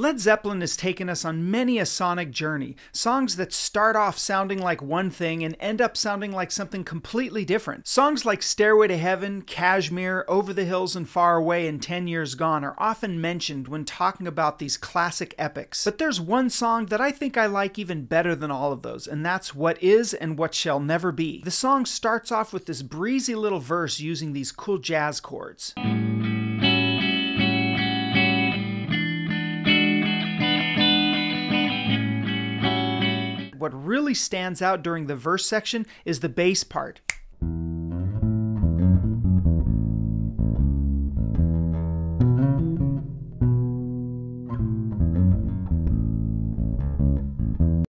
Led Zeppelin has taken us on many a sonic journey, songs that start off sounding like one thing and end up sounding like something completely different. Songs like Stairway to Heaven, Kashmir, Over the Hills and Far Away, and 10 Years Gone are often mentioned when talking about these classic epics. But there's one song that I think I like even better than all of those, and that's What Is and What Should Never Be. The song starts off with this breezy little verse using these cool jazz chords. what really stands out during the verse section is the bass part.